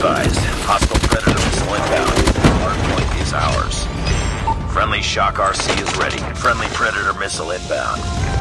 advised. Hostile Predator missile inbound. Hardpoint, is ours. Friendly Shock RC is ready. Friendly Predator missile inbound.